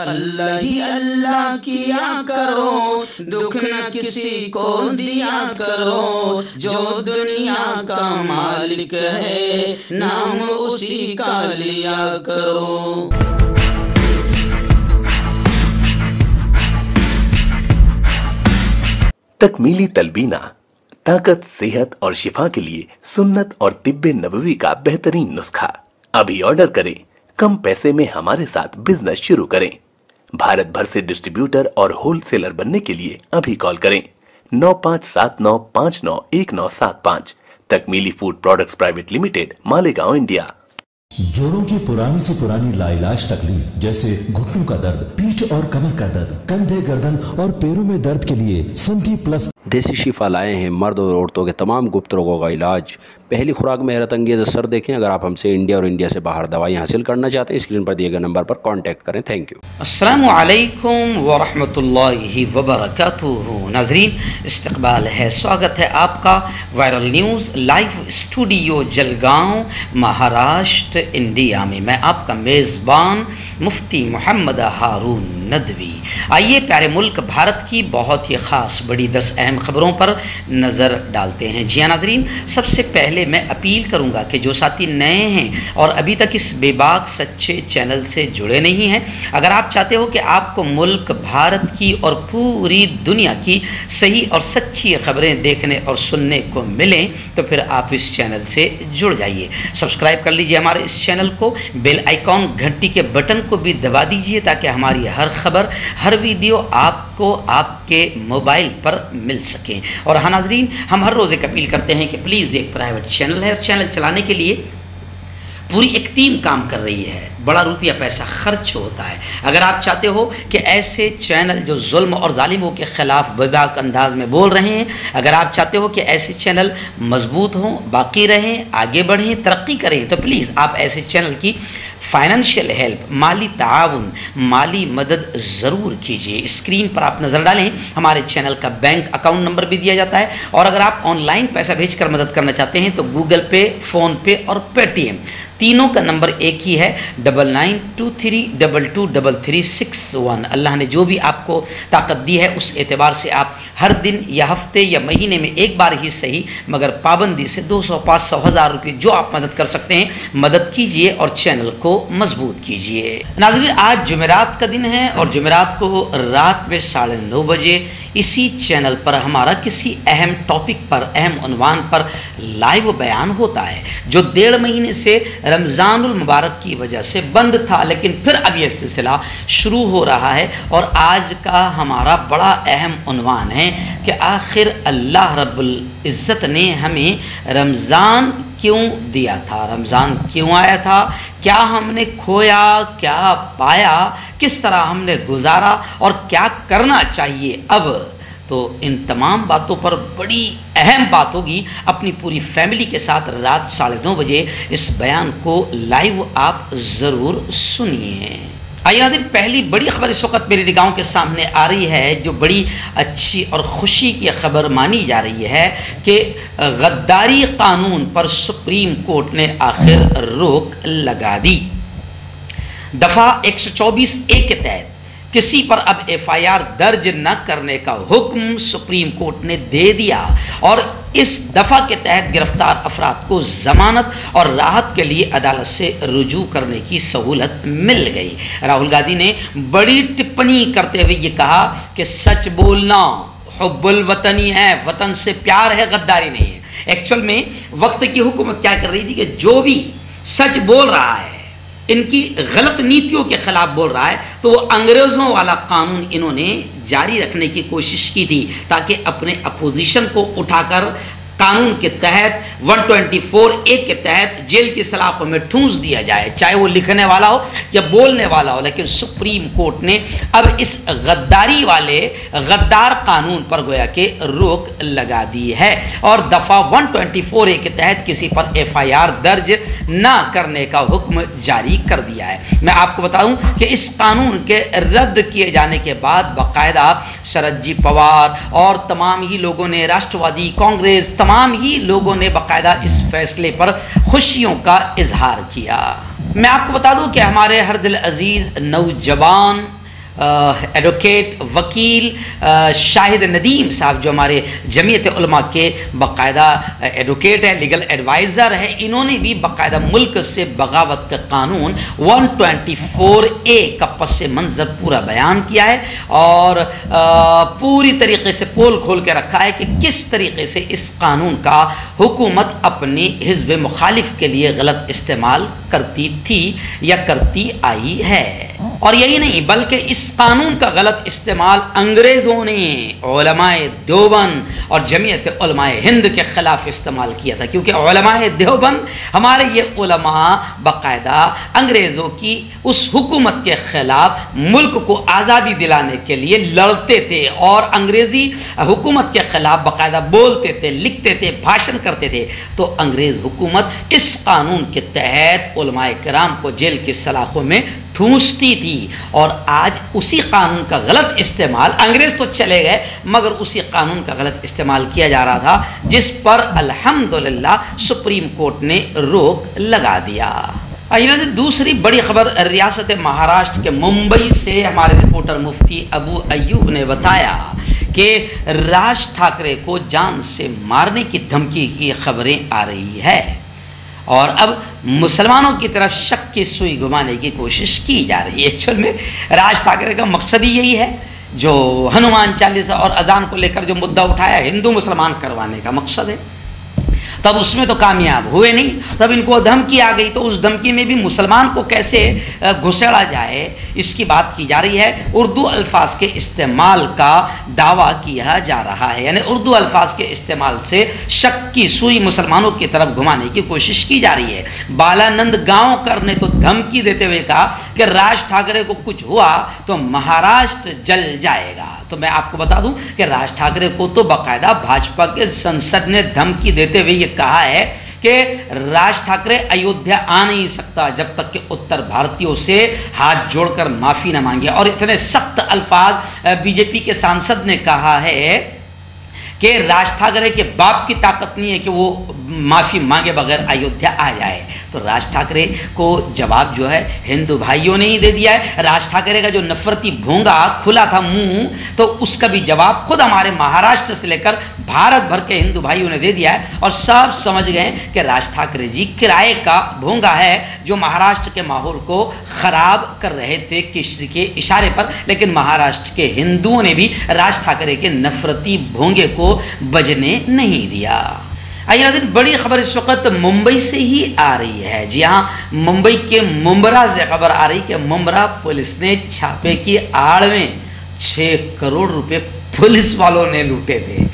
अल्लाह ही अल्लाह किया करो, दुख न किसी को दिया करो। जो दुनिया का मालिक है, नाम उसी का लिया करो। तकमीली तलबीना, ताकत, सेहत और शिफा के लिए सुन्नत और तिब्ब नबवी का बेहतरीन नुस्खा। अभी ऑर्डर करें, कम पैसे में हमारे साथ बिज़नेस शुरू करें। भारत भर से डिस्ट्रीब्यूटर और होलसेलर बनने के लिए अभी कॉल करें। नौ पाँच सात नौ पाँच नौ एक नौ सात पाँच। Takmeeli food products private limited Malegaon India. जोड़ों की पुरानी से पुरानी लाइलाज तकलीफ़ जैसे घुटनों का दर्द पीठ और कमर का दर्द कंधे गर्दन और पैरों में दर्द के लिए संधि प्लस देसी शिफा लाए हैं मर्द और औरतों के तमाम गुप्त रोगों का इलाज। पहली खुराक में हैरत अंगेज असर देखें। अगर आप हमसे इंडिया और इंडिया से बाहर दवाई हासिल करना चाहते हैं, स्क्रीन पर दिए गए नंबर पर कांटेक्ट करें। Thank you. असलकम वरहमतुल्लाहि वबरकातुहू। नाजरीन, इस्तकबाल है, स्वागत है आपका viral news live studio Jalgaon, Maharashtra, India में। मैं आपका मेज़बान मुफ्ती मोहम्मद हारून नदवी। आइए प्यारे मुल्क भारत की बहुत ही ख़ास बड़ी दस अहम खबरों पर नज़र डालते हैं। जी हाँ नाजरीन, सबसे पहले मैं अपील करूँगा कि जो साथी नए हैं और अभी तक इस बेबाक सच्चे चैनल से जुड़े नहीं हैं, अगर आप चाहते हो कि आपको मुल्क, भारत की और पूरी दुनिया की सही और सच्ची खबरें देखने और सुनने को मिलें तो फिर आप इस चैनल से जुड़ जाइए। सब्सक्राइब कर लीजिए हमारे इस चैनल को, बेल आइकॉन घंटी के बटन को भी दबा दीजिए ताकि हमारी हर खबर, हर वीडियो आपको आपके मोबाइल पर मिल सके। और हाँ नाजरीन, हम हर रोज़ एक अपील करते हैं कि प्लीज़ एक प्राइवेट चैनल है और चैनल चलाने के लिए पूरी एक टीम काम कर रही है। बड़ा रुपया पैसा खर्च होता है। अगर आप चाहते हो कि ऐसे चैनल जो जुल्म और ालिमों के ख़िलाफ़ बेबाक अंदाज में बोल रहे हैं, अगर आप चाहते हो कि ऐसे चैनल मज़बूत हों, बाकी रहें, आगे बढ़ें, तरक्की करें तो प्लीज़ आप ऐसे चैनल की फाइनेंशियल हेल्प माली ताउन माली मदद ज़रूर कीजिए स्क्रीन पर आप नज़र डालें, हमारे चैनल का बैंक अकाउंट नंबर भी दिया जाता है। और अगर आप ऑनलाइन पैसा भेजकर मदद करना चाहते हैं तो गूगल पे फ़ोन पे और पेटीएम तीनों का नंबर एक ही है double nine two three double two double three six one अल्लाह ने जो भी आपको ताकत दी है, उस एतबार से आप हर दिन या हफ़्ते या महीने में एक बार ही सही, मगर पाबंदी से दो सौ, पाँच सौ, हज़ार रुपये जो आप मदद कर सकते हैं, मदद कीजिए और चैनल को मज़बूत कीजिए। नाजरीन, आज जुमेरात का दिन है और जुमेरात को रात में साढ़े नौ बजे इसी चैनल पर हमारा किसी अहम टॉपिक पर, अहम उनवान पर लाइव बयान होता है, जो डेढ़ महीने से रमज़ानुल मुबारक की वजह से बंद था, लेकिन फिर अब यह सिलसिला शुरू हो रहा है और आज का हमारा बड़ा अहम अनवान है कि आखिर अल्लाह रब्बुल इज़्ज़त ने हमें रमज़ान क्यों दिया था? रमज़ान क्यों आया था? क्या हमने खोया? क्या पाया? किस तरह हमने गुजारा? और क्या करना चाहिए अब? तो इन तमाम बातों पर बड़ी अहम बात होगी अपनी पूरी फैमिली के साथ रात साढ़े नौ बजे इस बयान को लाइव आप ज़रूर सुनिए। आइए नादिन पहली बड़ी खबर इस वक्त मेरी निगाहों के सामने आ रही है, जो बड़ी अच्छी और खुशी की खबर मानी जा रही है कि गद्दारी कानून पर सुप्रीम कोर्ट ने आखिर रोक लगा दी। दफ़ा 124 ए के तहत किसी पर अब एफआईआर दर्ज न करने का हुक्म सुप्रीम कोर्ट ने दे दिया और इस दफ़ा के तहत गिरफ़्तार अफराद को जमानत और राहत के लिए अदालत से रुजू करने की सहूलत मिल गई। राहुल गांधी ने बड़ी टिप्पणी करते हुए ये कहा कि सच बोलना हब्बुल वतनी है, वतन से प्यार है, गद्दारी नहीं है। एक्चुअल में वक्त की हुकूमत क्या कर रही थी कि जो भी सच बोल रहा है इनकी गलत नीतियों के खिलाफ बोल रहा है तो वो अंग्रेज़ों वाला कानून इन्होंने जारी रखने की कोशिश की थी ताकि अपने अपोजिशन को उठाकर कानून के तहत 124 ए के तहत जेल की सलाखों में ठूंस दिया जाए, चाहे वो लिखने वाला हो या बोलने वाला हो, लेकिन सुप्रीम कोर्ट ने अब इस गद्दारी वाले, गद्दार कानून पर गोया के रोक लगा दी है। और दफ़ा 124 ए के तहत किसी पर एफआईआर दर्ज न करने का हुक्म जारी कर दिया है। मैं आपको बताऊँ कि इस कानून के रद्द किए जाने के बाद बाकायदा शरद जी पवार और तमाम ही लोगों ने, राष्ट्रवादी कांग्रेस, तमाम ही लोगों ने बाकायदा इस फैसले पर खुशियों का इजहार किया। मैं आपको बता दूँ कि हमारे हर दिल अज़ीज़ नौजवान एडवोकेट वकील शाहिद नदीम साहब जो हमारे जमीयत उलमा के बाकायदा एडवोकेट है लीगल एडवाइज़र है, इन्होंने भी बाकायदा मुल्क से बगावत का कानून 124 ए का पस मंज़र पूरा बयान किया है और पूरी तरीके से पोल खोल के रखा है कि किस तरीके से इस कानून का हुकूमत अपनी हिजब मुखालिफ के लिए गलत इस्तेमाल करती थी या करती आई है। और यही नहीं, बल्कि इस कानून का गलत इस्तेमाल अंग्रेज़ों ने देवबन और जमीयत हिंद के ख़िलाफ़ इस्तेमाल किया था। क्योंकि देवबन हमारे ये बाकायदा अंग्रेज़ों की उस हुकूमत के ख़िलाफ़ मुल्क को आज़ादी दिलाने के लिए लड़ते थे और अंग्रेज़ी हुकूमत के ख़िलाफ़ बाकायदा बोलते थे, लिखते थे, भाषण करते थे। तो अंग्रेज़ हुकूमत इस कानून के तहत कराम को जेल की सलाखों में ठूंसती थी। और आज उसी कानून का गलत इस्तेमाल, अंग्रेज़ तो चले गए, मगर उसी कानून का गलत इस्तेमाल किया जा रहा था, जिस पर अल्हम्दुलिल्लाह सुप्रीम कोर्ट ने रोक लगा दिया। से दूसरी बड़ी खबर, रियासत महाराष्ट्र के मुंबई से हमारे रिपोर्टर मुफ्ती अबू अयूब ने बताया कि राज ठाकरे को जान से मारने की धमकी की खबरें आ रही है। और अब मुसलमानों की तरफ़ शक की सुई घुमाने की कोशिश की जा रही है। एक्चुअल में राज ठाकरे का मकसद ही यही है, जो हनुमान चालीसा और अजान को लेकर जो मुद्दा उठाया, हिंदू मुसलमान करवाने का मकसद है। तब उसमें तो कामयाब हुए नहीं। तब इनको धमकी आ गई तो उस धमकी में भी मुसलमान को कैसे घुसेड़ा जाए, इसकी बात की जा रही है। उर्दू अल्फाज के इस्तेमाल का दावा किया जा रहा है। यानी उर्दू अल्फाज के इस्तेमाल से शक की सुई मुसलमानों की तरफ़ घुमाने की कोशिश की जा रही है। बालानंद गाँव कर ने तो धमकी देते हुए कहा कि राज ठाकरे को कुछ हुआ तो महाराष्ट्र जल जाएगा। तो मैं आपको बता दूँ कि राज ठाकरे को तो बाकायदा भाजपा के संसद ने धमकी देते हुए ये कहा है कि राज ठाकरे अयोध्या आ नहीं सकता जब तक कि उत्तर भारतीयों से हाथ जोड़कर माफ़ी न मांगे। और इतने सख्त अल्फाज बीजेपी के सांसद ने कहा है कि राज ठाकरे के बाप की ताकत नहीं है कि वो माफ़ी मांगे बगैर अयोध्या आ जाए। तो राज ठाकरे को जवाब जो है हिंदू भाइयों ने ही दे दिया है। राज ठाकरे का जो नफरती भोंगा खुला था मुँह तो उसका भी जवाब खुद हमारे महाराष्ट्र से लेकर भारत भर के हिंदू भाइयों ने दे दिया है। और सब समझ गए कि राज ठाकरे जी किराए का भोंगा है जो महाराष्ट्र के माहौल को खराब कर रहे थे किसी के इशारे पर, लेकिन महाराष्ट्र के हिंदुओं ने भी राज ठाकरे के नफरती भोंगे को बजने नहीं दिया। आइए नादिन बड़ी खबर इस वक्त मुंबई से ही आ रही है। जी हाँ मुंबई के मुमरा से खबर आ रही कि मुमरा पुलिस ने छापे की आड़ में छः करोड़ रुपए पुलिस वालों ने लूटे थे।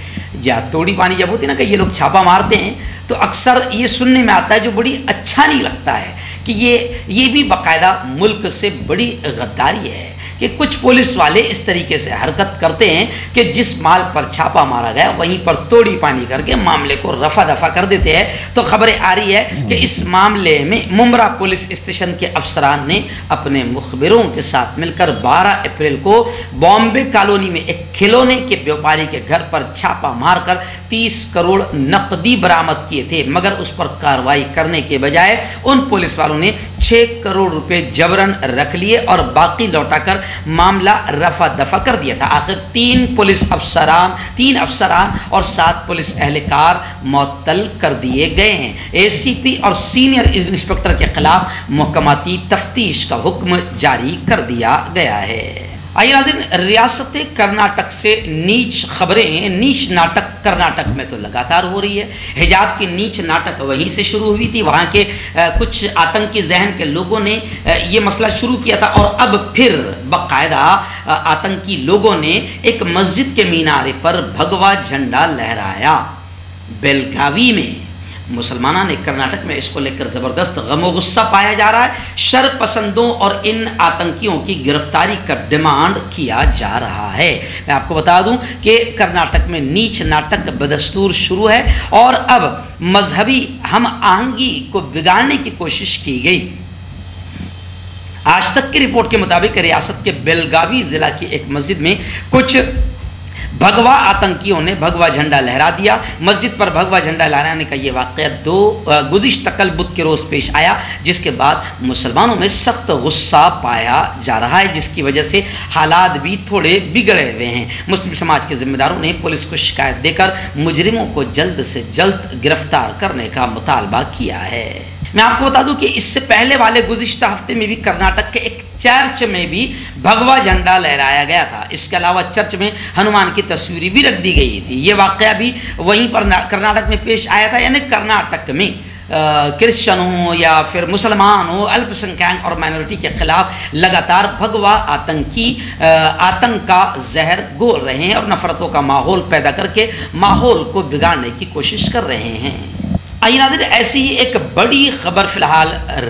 या तोड़ी पानी जब होती ना कि ये लोग छापा मारते हैं तो अक्सर ये सुनने में आता है, जो बड़ी अच्छा नहीं लगता है कि ये ये भी बाकायदा मुल्क से बड़ी गद्दारी है। कि कुछ पुलिस वाले इस तरीके से हरकत करते हैं कि जिस माल पर छापा मारा गया वहीं पर तोड़ी पानी करके मामले को रफा दफ़ा कर देते हैं। तो खबरें आ रही है कि इस मामले में मुमरा पुलिस स्टेशन के अफसरान ने अपने मुखबिरों के साथ मिलकर 12 अप्रैल को बॉम्बे कॉलोनी में एक खिलौने के व्यापारी के घर पर छापा मारकर 30 करोड़ नकदी बरामद किए थे मगर उस पर कार्रवाई करने के बजाय उन पुलिस वालों ने 6 करोड़ रुपए जबरन रख लिए और बाकी लौटाकर मामला रफा दफ़ा कर दिया था। आखिर तीन पुलिस अफसरान, तीन अफसरान और सात पुलिस एहलकार मअतल कर दिए गए हैं। ए सी पी और सीनियर इंस्पेक्टर के खिलाफ मुहकमाती तफ्तीश का हुक्म जारी कर दिया गया है। आइए नादिन रियासत कर्नाटक से नीच खबरें, नीच नाटक कर्नाटक में तो लगातार हो रही है। हिजाब की नीच नाटक वहीं से शुरू हुई थी, वहाँ के कुछ आतंकी जहन के लोगों ने ये मसला शुरू किया था और अब फिर बाकायदा आतंकी लोगों ने एक मस्जिद के मीनारे पर भगवा झंडा लहराया। बेलगावी में मुसलमाना ने कर्नाटक में इसको लेकर ज़बरदस्त गमो गुस्सा पाया जा रहा है। शर पसंदों और इन आतंकियों की गिरफ्तारी का डिमांड किया जा रहा है। मैं आपको बता दूँ कि कर्नाटक में नीच नाटक बदस्तूर शुरू है और अब मजहबी हम आहंगी को बिगाड़ने की कोशिश की गई। आज तक की रिपोर्ट के मुताबिक रियासत के बेलगावी ज़िला की एक मस्जिद में कुछ भगवा आतंकियों ने भगवा झंडा लहरा दिया। मस्जिद पर भगवा झंडा लहराने का ये वाक़ दो गुजिश्त कल बुद्ध के रोज़ पेश आया, जिसके बाद मुसलमानों में सख्त गुस्सा पाया जा रहा है, जिसकी वजह से हालात भी थोड़े बिगड़े हुए हैं। मुस्लिम समाज के जिम्मेदारों ने पुलिस को शिकायत देकर मुजरिमों को जल्द से जल्द गिरफ़्तार करने का मुतालबा किया है। मैं आपको बता दूँ कि इससे पहले वाले गुजशत हफ़्ते में भी कर्नाटक के एक चर्च में भी भगवा झंडा लहराया गया था। इसके अलावा चर्च में हनुमान की तस्वीर भी रख दी गई थी। ये वाक़ भी वहीं पर कर्नाटक में पेश आया था, यानी कर्नाटक में। क्रिश्चन हो या फिर मुसलमान हो, अल्पसंख्यक और माइनॉरिटी के खिलाफ लगातार भगवा आतंकी आतंक का जहर गोल रहे हैं और नफरतों का माहौल पैदा करके माहौल को बिगाड़ने की कोशिश कर रहे हैं। आइए नादिर ऐसी ही एक बड़ी खबर फ़िलहाल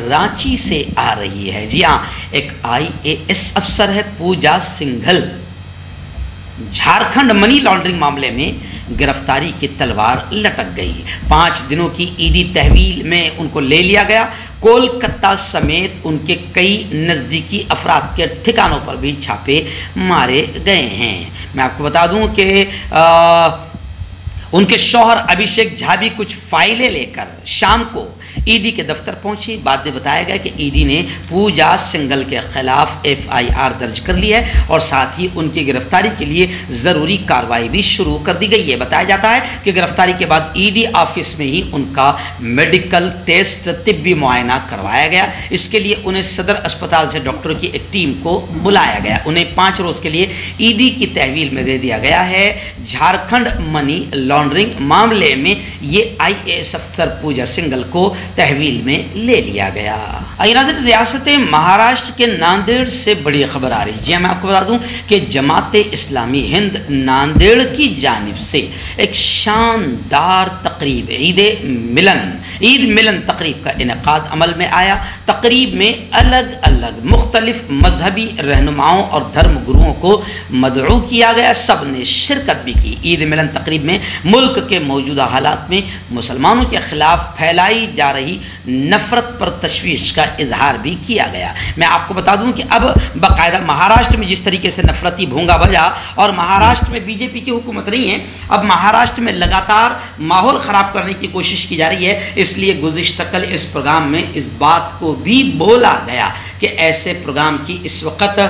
रांची से आ रही है। जी हाँ एक आईएएस अफसर है पूजा सिंघल। झारखंड मनी लॉन्ड्रिंग मामले में गिरफ्तारी की तलवार लटक गई। पाँच दिनों की ईडी तहवील में उनको ले लिया गया। कोलकाता समेत उनके कई नज़दीकी अफराद के ठिकानों पर भी छापे मारे गए हैं। मैं आपको बता दूँ कि उनके शौहर अभिषेक झा भी कुछ फाइलें लेकर शाम को ईडी के दफ्तर पहुँची। बाद में बताया गया कि ईडी ने पूजा सिंगल के खिलाफ एफआईआर दर्ज कर ली है और साथ ही उनकी गिरफ्तारी के लिए ज़रूरी कार्रवाई भी शुरू कर दी गई है। बताया जाता है कि गिरफ्तारी के बाद ईडी ऑफ़िस में ही उनका मेडिकल टेस्ट, तिब्बी मुआयना करवाया गया। इसके लिए उन्हें सदर अस्पताल से डॉक्टरों की एक टीम को बुलाया गया। उन्हें पाँच रोज़ के लिए ईडी की तहवील में दे दिया गया है। झारखंड मनी लॉन्ड्रिंग मामले में ये आई अफसर पूजा सिंगल को तहवील में ले लिया गया। नाजिर रियासत महाराष्ट्र के नांदेड़ से बड़ी खबर आ रही है। मैं आपको बता दूँ कि जमात इस्लामी हिंद नांदेड़ की जानब से एक शानदार तकरीब ईद मिलन ईद मिलन तकरीब का इनका अमल में आया। तकरीब में अलग अलग मुख्तलिफ़ मजहबी रहनुमाओं और धर्म गुरुओं को मदरू किया गया। सबने शिरकत भी की। ईद मिलन तकरीब में मुल्क के मौजूदा हालात में मुसलमानों के खिलाफ फैलाई जा रही नफ़रत पर तशवीश का इजहार भी किया गया। मैं आपको बता दूँ कि अब बाकायदा महाराष्ट्र में जिस तरीके से नफरती भूँगा बजा और महाराष्ट्र में बीजेपी की हुकूमत नहीं है, अब महाराष्ट्र में लगातार माहौल ख़राब करने की कोशिश की जा रही है। इसलिए गुज्त कल इस प्रोग्राम में इस बात को भी बोला गया कि ऐसे प्रोग्राम की इस वक्त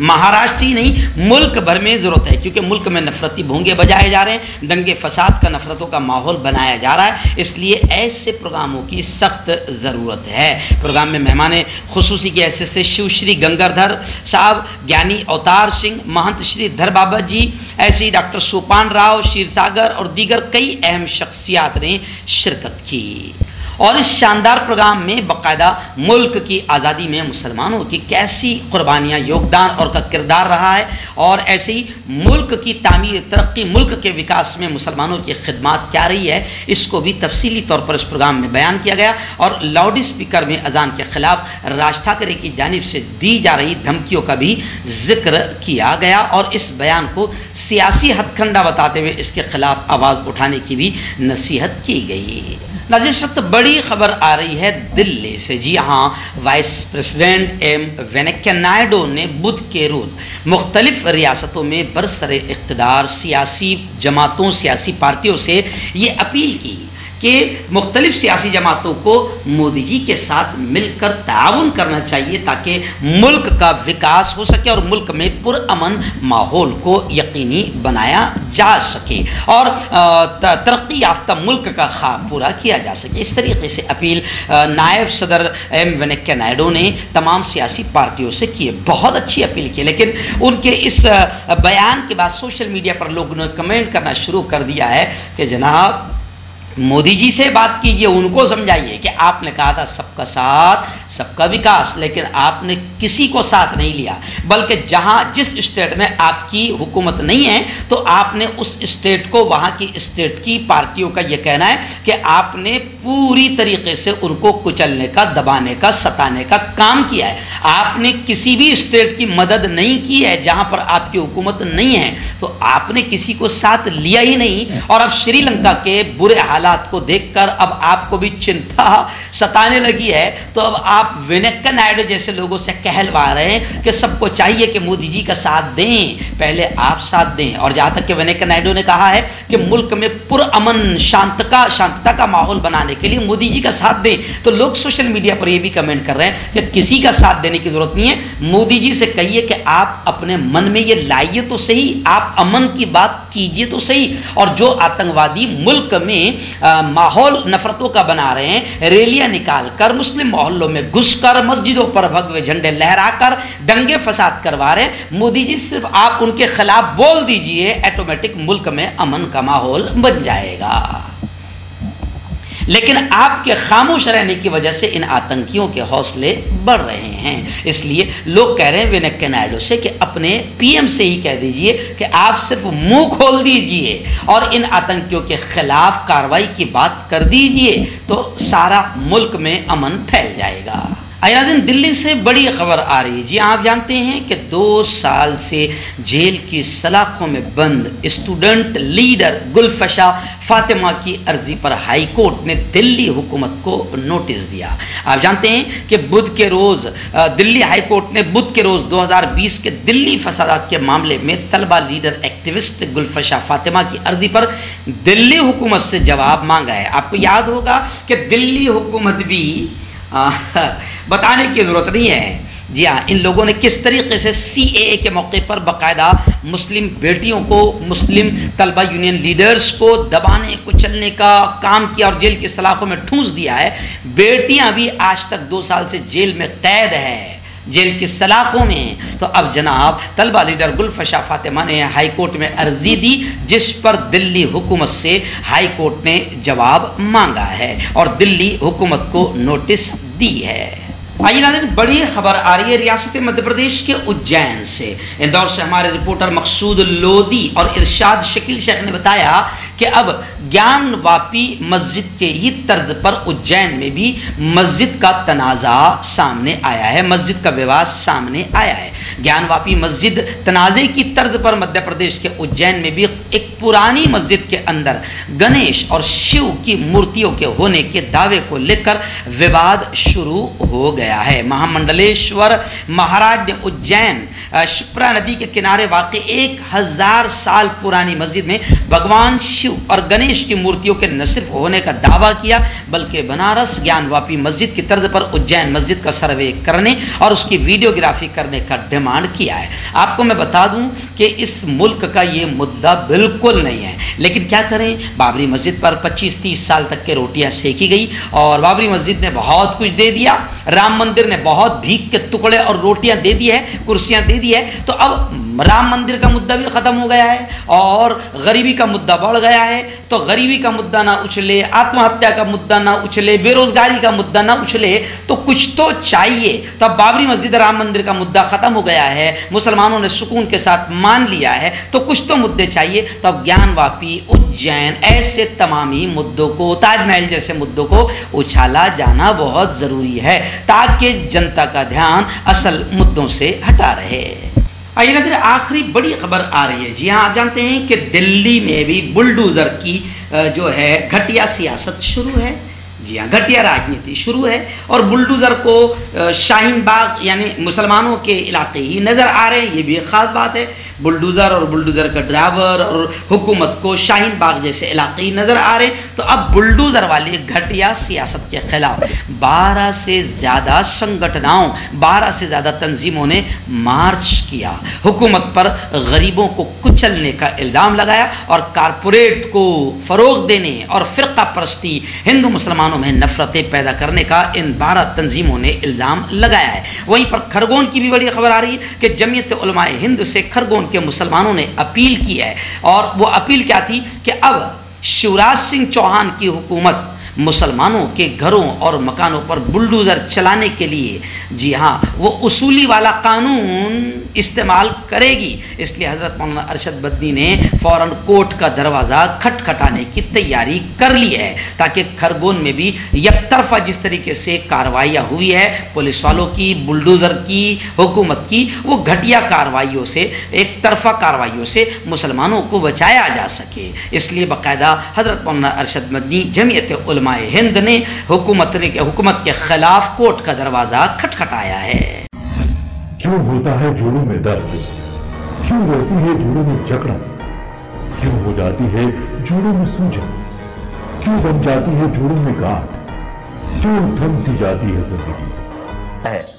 महाराष्ट्र ही नहीं, मुल्क भर में ज़रूरत है, क्योंकि मुल्क में नफरती भोंगे बजाए जा रहे हैं, दंगे फसाद का, नफरतों का माहौल बनाया जा रहा है, इसलिए ऐसे प्रोग्रामों की सख्त ज़रूरत है। प्रोग्राम में मेहमान खसूसी के ऐसे से शिव श्री गंगाधर साहब, ज्ञानी अवतार सिंह, महंत श्री धर बाबा जी, ऐसे ही डॉक्टर सोपान राव शीर सागर और दीगर कई अहम शख्सियात ने शिरकत की। और इस शानदार प्रोग्राम में बाकायदा मुल्क की आज़ादी में मुसलमानों की कैसी कुर्बानियाँ, योगदान और का किरदार रहा है और ऐसे ही मुल्क की तामीर, तरक्की, मुल्क के विकास में मुसलमानों की खिदमत क्या रही है, इसको भी तफसीली तौर पर इस प्रोग्राम में बयान किया गया और लाउड स्पीकर में अजान के ख़िलाफ़ राज ठाकरे की जानब से दी जा रही धमकियों का भी ज़िक्र किया गया और इस बयान को सियासी हथखंडा बताते हुए इसके ख़िलाफ़ आवाज़ उठाने की भी नसीहत की गई। नाजिश वक्त बड़ी खबर आ रही है दिल्ली से। जी हाँ vice president M Venkaiah Naidu ने बुध के रोज़ मुख्तलिफ़ रियासतों में बरसर इकतदार सियासी जमातों, सियासी पार्टियों से ये अपील की। कि मुख्तलिफ़ सियासी जमातों को मोदी जी के साथ मिलकर ताउन करना चाहिए ताकि मुल्क का विकास हो सके और मुल्क में पुरअमन माहौल को यकीनी बनाया जा सके और तरक्की याफ्ता मुल्क का ख्वाब पूरा किया जा सके। इस तरीके से अपील नायब सदर एम वेंकैया नायडू ने तमाम सियासी पार्टियों से की बहुत अच्छी अपील की, लेकिन उनके इस बयान के बाद सोशल मीडिया पर लोगों ने कमेंट करना शुरू कर दिया है कि जनाब मोदी जी से बात कीजिए, उनको समझाइए कि आपने कहा था सबका साथ, सबका विकास, लेकिन आपने किसी को साथ नहीं लिया। बल्कि जहाँ, जिस स्टेट में आपकी हुकूमत नहीं है तो आपने उस स्टेट को, वहाँ की स्टेट की पार्टियों का यह कहना है कि आपने पूरी तरीके से उनको कुचलने का, दबाने का, सताने का काम किया है। आपने किसी भी स्टेट की मदद नहीं की है, जहाँ पर आपकी हुकूमत नहीं है तो आपने किसी को साथ लिया ही नहीं। और अब श्रीलंका के बुरे हाल हालात को देखकर अब आपको भी चिंता सताने लगी है तो अब आप विनक्का नायडू जैसे लोगों से कहलवा रहे हैं कि सबको चाहिए कि मोदी जी का साथ दें पहले आप साथ दें। और जहाँ तक कि विनक्का नायडू ने कहा है कि मुल्क में पुरअमन शांत का शांतता का माहौल बनाने के लिए मोदी जी का साथ दें। तो लोग सोशल मीडिया पर यह भी कमेंट कर रहे हैं कि किसी का साथ देने की ज़रूरत नहीं है। मोदी जी से कहिए कि आप अपने मन में ये लाइए तो सही आप अमन की बात कीजिए तो सही। और जो आतंकवादी मुल्क में माहौल नफरतों का बना रहे हैं, रैलियाँ निकाल कर मुस्लिम मोहल्लों में घुस कर मस्जिदों पर भगवे झंडे लहरा कर दंगे फसाद करवा रहे हैं। मोदी जी, सिर्फ़ आप उनके खिलाफ बोल दीजिए ऑटोमेटिक मुल्क में अमन का माहौल बन जाएगा। लेकिन आपके खामोश रहने की वजह से इन आतंकियों के हौसले बढ़ रहे हैं। इसलिए लोग कह रहे हैं वेंकैया नायडू से कि अपने पीएम से ही कह दीजिए कि आप सिर्फ़ मुँह खोल दीजिए और इन आतंकियों के खिलाफ कार्रवाई की बात कर दीजिए तो सारा मुल्क में अमन फैल जाएगा। दिन दिल्ली से बड़ी खबर आ रही है। जी, आप जानते हैं कि दो साल से जेल की सलाखों में बंद स्टूडेंट लीडर गुलफशा फातिमा की अर्जी पर हाई कोर्ट ने दिल्ली हुकूमत को नोटिस दिया। आप जानते हैं कि बुध के रोज़ दिल्ली हाई कोर्ट ने बुध के रोज़ 2020 के दिल्ली फसादात के मामले में तलबा लीडर एक्टिविस्ट गुलफशा फातिमा की अर्जी पर दिल्ली हुकूमत से जवाब मांगा है। आपको याद होगा कि दिल्ली हुकूमत भी बताने की ज़रूरत नहीं है। जी हाँ इन लोगों ने किस तरीके से सी ए के मौके पर बाकायदा मुस्लिम बेटियों को, मुस्लिम तलबा यूनियन लीडर्स को दबाने, कुचलने का काम किया और जेल की सलाखों में ठूंस दिया है। बेटियाँ भी आज तक दो साल से जेल में कैद है, जेल की सलाखों में। तो अब जनाब, तलबा लीडर गुलफशा फातिमा ने हाई कोर्ट में अर्जी दी, जिस पर दिल्ली हुकूमत से हाई कोर्ट ने जवाब मांगा है और दिल्ली हुकूमत को नोटिस दी है। आइए नादिन बड़ी खबर आ रही है रियासत मध्य प्रदेश के उज्जैन से। इंदौर से हमारे रिपोर्टर मकसूद लोदी और इरशाद शकील शेख ने बताया कि अब ज्ञान वापी मस्जिद के ही तर्ज पर उज्जैन में भी मस्जिद का तनाज़ा सामने आया है, मस्जिद का विवाद सामने आया है। ज्ञान वापी मस्जिद तनाज़े की तर्ज पर मध्य प्रदेश के उज्जैन में भी एक पुरानी मस्जिद के अंदर गणेश और शिव की मूर्तियों के होने के दावे को लेकर विवाद शुरू हो गया है। महामंडलेश्वर महाराज उज्जैन शिप्रा नदी के किनारे वाक़ एक हज़ार साल पुरानी मस्जिद में भगवान शिव और गणेश की मूर्तियों के न सिर्फ़ होने का दावा किया, बल्कि बनारस ज्ञानवापी मस्जिद की तर्ज पर उज्जैन मस्जिद का सर्वे करने और उसकी वीडियोग्राफी करने का डिमांड किया है। आपको मैं बता दूँ कि इस मुल्क का ये मुद्दा बिल्कुल नहीं है। लेकिन क्या करें? बाबरी मस्जिद पर 25-30 साल तक के रोटियाँ सेकी गई और बाबरी मस्जिद ने बहुत कुछ दे दिया। राम मंदिर ने बहुत भीख के टुकड़े और रोटियाँ दे दी है, कुर्सियाँ दे दी है तो अब राम मंदिर का मुद्दा भी ख़त्म हो गया है और गरीबी का मुद्दा बढ़ गया है। तो गरीबी का मुद्दा ना उछले, आत्महत्या का मुद्दा ना उछले, बेरोजगारी का मुद्दा ना उछले तो कुछ तो चाहिए। तब बाबरी मस्जिद राम मंदिर का मुद्दा ख़त्म हो गया है, मुसलमानों ने सुकून के साथ मान लिया है तो कुछ तो मुद्दे चाहिए। तो अब ज्ञानवापी, उज्जैन, ऐसे तमाम ही मुद्दों को, ताजमहल जैसे मुद्दों को उछाला जाना बहुत ज़रूरी है, ताकि जनता का ध्यान असल मुद्दों से हटा रहे। आइए नज़र आखिरी बड़ी खबर आ रही है। जी हाँ आप जानते हैं कि दिल्ली में भी बुलडोज़र की जो है, घटिया सियासत शुरू है। जी हाँ घटिया राजनीति शुरू है और बुलडोज़र को शाहीन बाग, यानी मुसलमानों के इलाके ही नज़र आ रहे हैं। ये भी एक ख़ास बात है। बुलडोज़र और बुलडोज़र का ड्राइवर और हुकूमत को शाहीन बाग जैसे इलाके नज़र आ रहे तो अब बुलडोज़र वाली घटिया सियासत के खिलाफ बारह से ज़्यादा संगठनाओं, बारह से ज़्यादा तंजीमों ने मार्च किया। हुकूमत पर गरीबों को कुचलने का इल्ज़ाम लगाया और कारपोरेट को फ़रोग देने और फ़िरका परस्ती, हिंदू मुसलमानों में नफ़रतें पैदा करने का इन बारह तंजीमों ने इल्ज़ाम लगाया है। वहीं पर खरगोन की भी बड़ी खबर आ रही है कि जमीयत हिंद से खरगोन के मुसलमानों ने अपील की है। और वो अपील क्या थी कि अब शिवराज सिंह चौहान की हुकूमत मुसलमानों के घरों और मकानों पर बुलडोज़र चलाने के लिए, जी हाँ वो उसूली वाला कानून इस्तेमाल करेगी। इसलिए हज़रत मौलाना अरशद बदनी ने फ़ौर कोर्ट का दरवाज़ा खटखटाने की तैयारी कर ली है, ताकि खरगोन में भी एक तरफा जिस तरीके से कार्रवाइयाँ हुई है, पुलिस वालों की, बुलडोज़र की, हुकूमत की, वो घटिया कार्रवाइयों से एक तरफा कार्रवाइयों से मुसलमानों को बचाया जा सके। इसलिए बाकायदा हज़रत मौलाना अरशद मदनी जमीयत हिंद ने हुकूमत ने हुकूमत के ख़िलाफ़ कोर्ट का दरवाज़ा खटखटाया है। क्यों होता है जोड़ों में दर्द? क्यों रहती है जोड़ों में जकड़ा क्यों हो जाती है जोड़ों में सूजन? क्यों बन जाती है जोड़ों में गांठ? क्यों थम सी जाती है ज़िंदगी?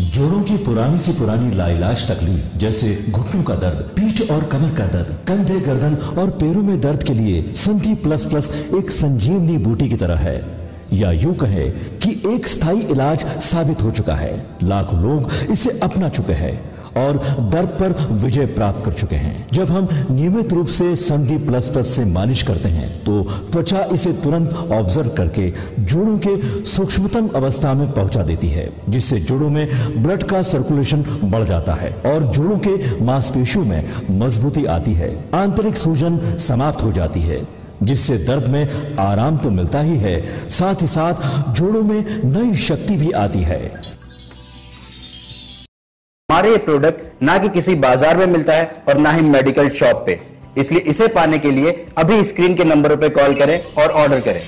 जोड़ों की पुरानी से पुरानी लाइलाज तकलीफ़, जैसे घुटनों का दर्द, पीठ और कमर का दर्द, कंधे गर्दन और पैरों में दर्द के लिए संधि प्लस प्लस एक संजीवनी बूटी की तरह है। या यूँ कहें कि एक स्थायी इलाज साबित हो चुका है। लाखों लोग इसे अपना चुके हैं। और दर्द पर विजय प्राप्त कर चुके हैं। जब हम नियमित रूप से संधि प्लस प्लस से मालिश करते हैं तो त्वचा इसे तुरंत ऑब्ज़र्व करके जोड़ों के सूक्ष्मतम अवस्था में पहुँचा देती है, जिससे जोड़ों में ब्लड का सर्कुलेशन बढ़ जाता है और जोड़ों के मांसपेशियों में मजबूती आती है। आंतरिक सूजन समाप्त हो जाती है, जिससे दर्द में आराम तो मिलता ही है, साथ ही साथ जोड़ों में नई शक्ति भी आती है। हमारे ये प्रोडक्ट ना कि किसी बाज़ार में मिलता है और ना ही मेडिकल शॉप पे। इसलिए इसे पाने के लिए अभी स्क्रीन के नंबर पे कॉल करें और ऑर्डर करें।